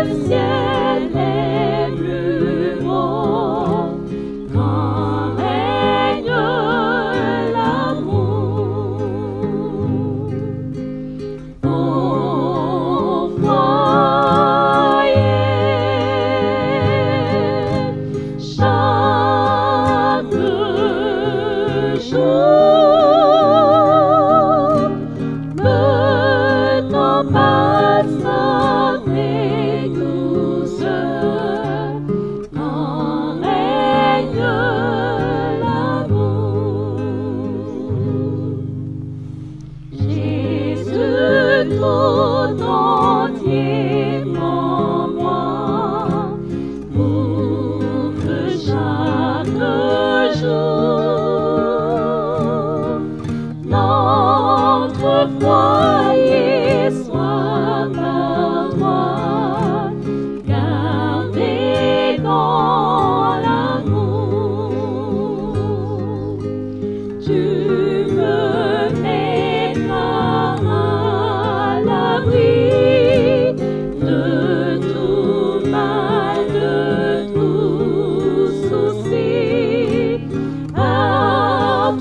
Yes, yes.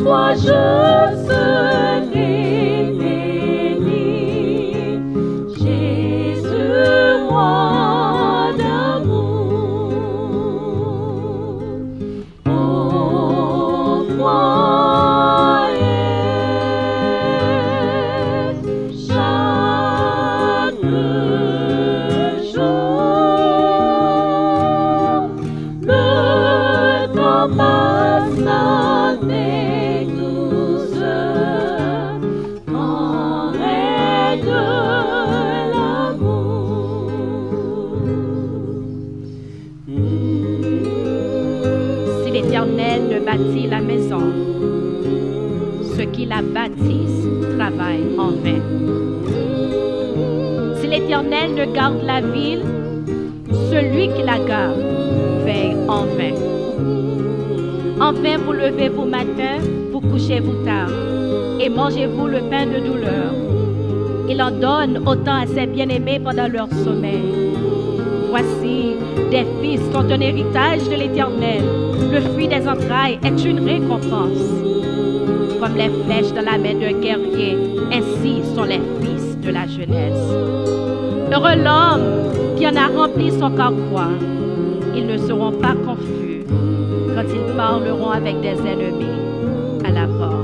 toi je serai. Ceux qui la bâtissent travaillent en vain. Si l'Éternel ne garde la ville, celui qui la garde veille en vain. En vain vous levez-vous matin, vous couchez-vous tard, et mangez-vous le pain de douleur. Il en donne autant à ses bien-aimés pendant leur sommeil. Voici, des fils sont un héritage de l'Éternel. Le fruit des entrailles est une récompense. Comme les flèches dans la main d'un guerrier, ainsi sont les fils de la jeunesse. Heureux l'homme qui en a rempli son carquois. Ils ne seront pas confus quand ils parleront avec des ennemis à la porte.